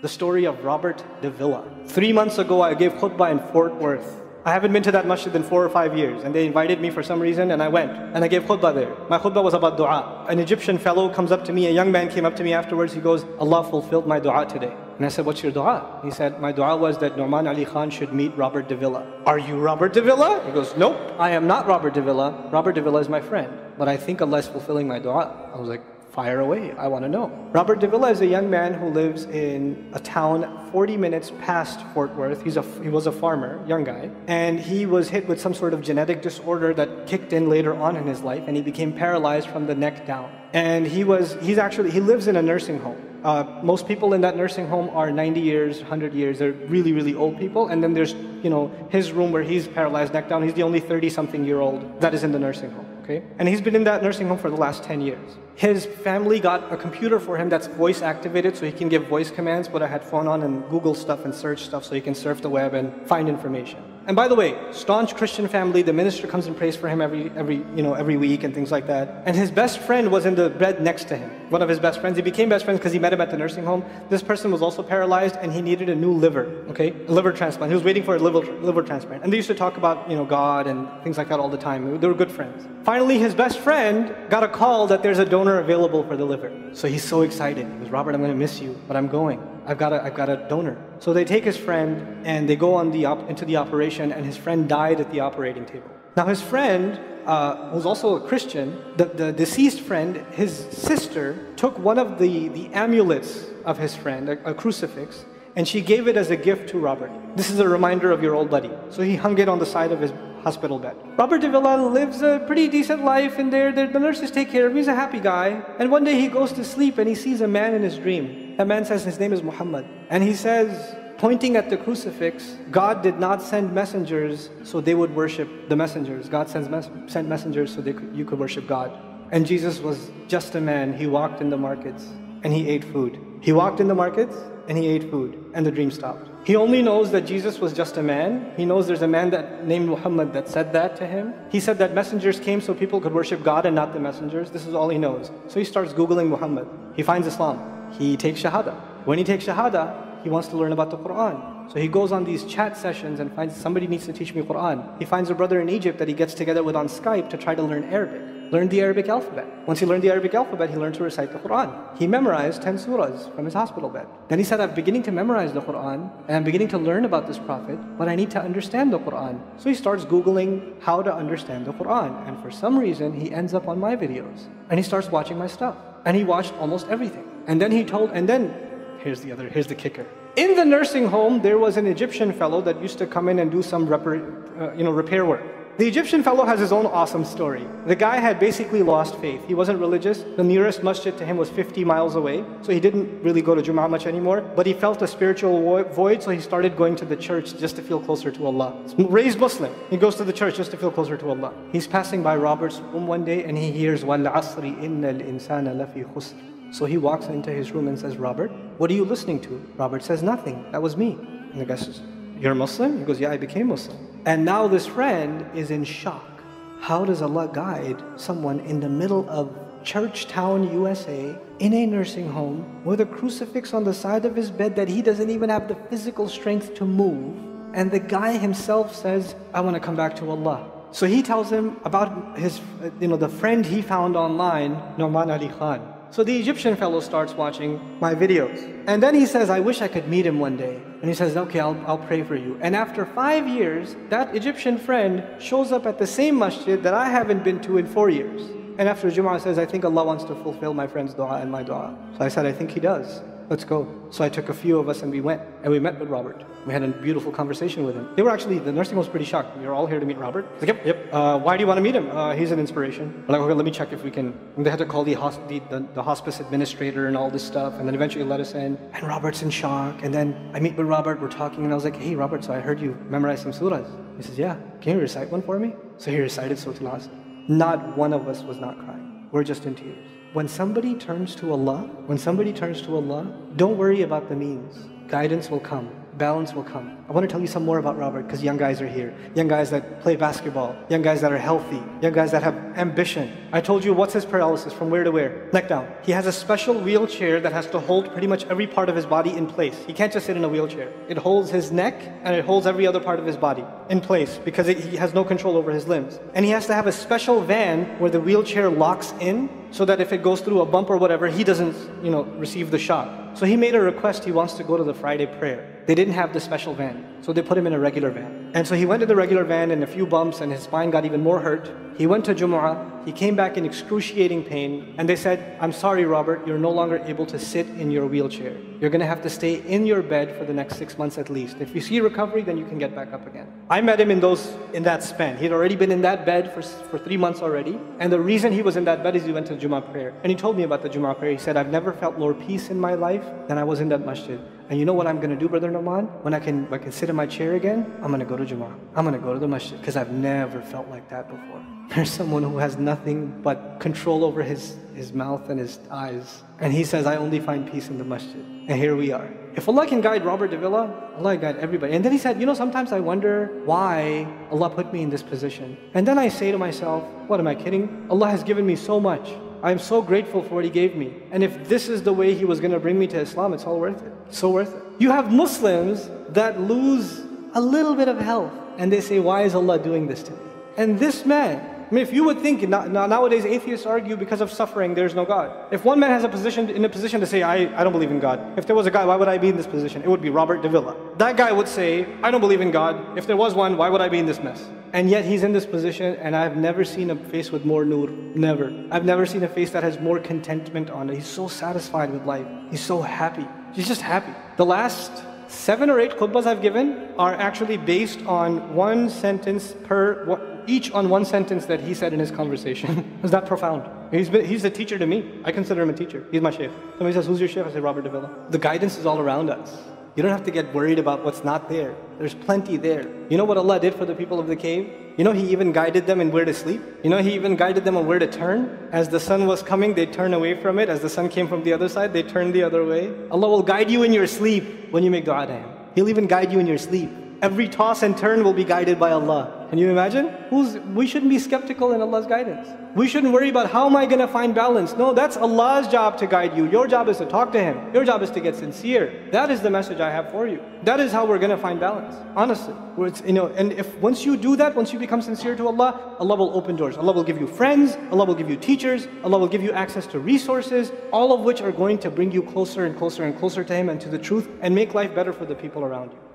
the story of Robert Davila. Three months ago, I gave khutbah in Fort Worth. I haven't been to that masjid in four or five years, and they invited me for some reason, and I went, and I gave khutbah there. My khutbah was about dua. An Egyptian fellow comes up to me, a young man came up to me afterwards, he goes, Allah fulfilled my dua today. And I said, what's your dua? He said, my dua was that Nouman Ali Khan should meet Robert Davila. Are you Robert Davila? He goes, nope, I am not Robert Davila. Robert Davila is my friend, but I think Allah is fulfilling my dua. I was like, fire away. I want to know. Robert Davila is a young man who lives in a town 40 minutes past Fort Worth. He's a, he was a farmer, young guy, and he was hit with some sort of genetic disorder that kicked in later on in his life, and he became paralyzed from the neck down. And he was, he's actually, he lives in a nursing home. Uh, most people in that nursing home are 90 years, 100 years. They're really, really old people. And then there's, you know, his room where he's paralyzed neck down. He's the only 30 something year old that is in the nursing home. Okay? And he's been in that nursing home for the last 10 years. His family got a computer for him that's voice activated so he can give voice commands, put a headphone on and Google stuff and search stuff so he can surf the web and find information. And by the way, staunch Christian family, the minister comes and prays for him every, every, you know, every week and things like that. And his best friend was in the bed next to him. One of his best friends. He became best friends because he met him at the nursing home. This person was also paralyzed and he needed a new liver, okay? A liver transplant. He was waiting for a liver, liver transplant. And they used to talk about, you know, God and things like that all the time. They were good friends. Finally, his best friend got a call that there's a donor available for the liver. So he's so excited. He goes, Robert, I'm going to miss you, but I'm going. I've got a, I've got a donor. So they take his friend and they go on the op- into the operation, and his friend died at the operating table. Now his friend, uh, who's also a Christian, the, the deceased friend, his sister took one of the, the amulets of his friend, a, a crucifix, and she gave it as a gift to Robert. This is a reminder of your old buddy. So he hung it on the side of his hospital bed. Robert Davila lives a pretty decent life in there. The nurses take care of him. He's a happy guy. And one day he goes to sleep and he sees a man in his dream. That man says his name is Muhammad. And he says, pointing at the crucifix, God did not send messengers so they would worship the messengers. God sends mes- sent messengers so could, you could worship God. And Jesus was just a man. He walked in the markets and he ate food. He walked in the markets and he ate food, and the dream stopped. He only knows that Jesus was just a man. He knows there's a man that named Muhammad that said that to him. He said that messengers came so people could worship God and not the messengers. This is all he knows. So he starts Googling Muhammad. He finds Islam. He takes Shahada. When he takes Shahada, he wants to learn about the Quran. So he goes on these chat sessions and finds somebody needs to teach me Quran. He finds a brother in Egypt that he gets together with on Skype to try to learn Arabic learned the Arabic alphabet. Once he learned the Arabic alphabet, he learned to recite the Quran. He memorized 10 surahs from his hospital bed. Then he said, I'm beginning to memorize the Quran and I'm beginning to learn about this prophet, but I need to understand the Quran. So he starts Googling how to understand the Quran. And for some reason, he ends up on my videos and he starts watching my stuff. And he watched almost everything. And then he told, and then here's the other, here's the kicker. In the nursing home, there was an Egyptian fellow that used to come in and do some repair, uh, you know, repair work. The Egyptian fellow has his own awesome story. The guy had basically lost faith. He wasn't religious. The nearest masjid to him was 50 miles away, so he didn't really go to Jummah much anymore. But he felt a spiritual void, so he started going to the church just to feel closer to Allah. Raised Muslim, he goes to the church just to feel closer to Allah. He's passing by Robert's room one day and he hears, Wal asri innal insana lafi khusr. So he walks into his room and says, Robert, what are you listening to? Robert says, Nothing. That was me. And the guy says, You're Muslim? He goes, Yeah, I became Muslim. And now this friend is in shock. How does Allah guide someone in the middle of Churchtown, USA, in a nursing home with a crucifix on the side of his bed that he doesn't even have the physical strength to move? And the guy himself says, I want to come back to Allah. So he tells him about his, you know, the friend he found online, Nouman Ali Khan. So the Egyptian fellow starts watching my videos. And then he says, I wish I could meet him one day. And he says, okay, I'll, I'll pray for you. And after five years, that Egyptian friend shows up at the same masjid that I haven't been to in four years. And after Jum'ah says, I think Allah wants to fulfill my friend's dua and my dua. So I said, I think He does let's go. So I took a few of us and we went. And we met with Robert. We had a beautiful conversation with him. They were actually, the nursing home was pretty shocked. You're all here to meet Robert? Like, yep, yep. Uh, why do you want to meet him? Uh, he's an inspiration. We're like, okay, let me check if we can. And they had to call the, the, the, the, hospice administrator and all this stuff. And then eventually let us in. And Robert's in shock. And then I meet with Robert, we're talking, and I was like, hey, Robert, so I heard you memorize some surahs. He says, yeah. Can you recite one for me? So he recited Surah Not one of us was not crying. We're just in tears. When somebody turns to Allah, when somebody turns to Allah, don't worry about the means. Guidance will come. Balance will come. I want to tell you some more about Robert because young guys are here. Young guys that play basketball, young guys that are healthy, young guys that have ambition. I told you what's his paralysis from where to where? Neck down. He has a special wheelchair that has to hold pretty much every part of his body in place. He can't just sit in a wheelchair. It holds his neck and it holds every other part of his body in place because it, he has no control over his limbs. And he has to have a special van where the wheelchair locks in so that if it goes through a bump or whatever, he doesn't, you know, receive the shock. So he made a request, he wants to go to the Friday prayer. They didn't have the special van, so they put him in a regular van. And so he went to the regular van and a few bumps and his spine got even more hurt. He went to Jumu'ah, he came back in excruciating pain, and they said, I'm sorry, Robert, you're no longer able to sit in your wheelchair. You're gonna have to stay in your bed for the next six months at least. If you see recovery, then you can get back up again. I met him in those in that span. He'd already been in that bed for, for three months already. And the reason he was in that bed is he went to the Jummah prayer. And he told me about the Jummah prayer. He said, I've never felt more peace in my life than I was in that masjid. And you know what I'm going to do, Brother Nouman? When I can, when I can sit in my chair again, I'm going to go to. I'm going to go to the masjid because I've never felt like that before. There's someone who has nothing but control over his, his mouth and his eyes. And he says, I only find peace in the masjid. And here we are. If Allah can guide Robert Davila, Allah guide everybody. And then he said, you know, sometimes I wonder why Allah put me in this position. And then I say to myself, what am I kidding? Allah has given me so much. I am so grateful for what He gave me. And if this is the way He was going to bring me to Islam, it's all worth it. So worth it. You have Muslims that lose a little bit of health and they say, Why is Allah doing this to me? And this man, I mean, if you would think nowadays atheists argue because of suffering, there's no God. If one man has a position in a position to say, I, I don't believe in God. If there was a God, why would I be in this position? It would be Robert Davila. That guy would say, I don't believe in God. If there was one, why would I be in this mess? And yet he's in this position, and I've never seen a face with more nur. Never. I've never seen a face that has more contentment on it. He's so satisfied with life. He's so happy. He's just happy. The last seven or eight khutbahs I've given are actually based on one sentence per, each on one sentence that he said in his conversation. Is that profound? He's, been, he's a teacher to me. I consider him a teacher. He's my sheikh. Somebody says, who's your sheikh? I say, Robert Davila. The guidance is all around us. You don't have to get worried about what's not there. There's plenty there. You know what Allah did for the people of the cave? You know He even guided them in where to sleep? You know He even guided them on where to turn? As the sun was coming, they turned away from it. As the sun came from the other side, they turned the other way. Allah will guide you in your sleep when you make dua to Him. He'll even guide you in your sleep. Every toss and turn will be guided by Allah. Can you imagine? Who's, we shouldn't be skeptical in Allah's guidance. We shouldn't worry about how am I going to find balance. No, that's Allah's job to guide you. Your job is to talk to Him. Your job is to get sincere. That is the message I have for you. That is how we're going to find balance. Honestly, you know, and if once you do that, once you become sincere to Allah, Allah will open doors. Allah will give you friends. Allah will give you teachers. Allah will give you access to resources, all of which are going to bring you closer and closer and closer to Him and to the truth, and make life better for the people around you.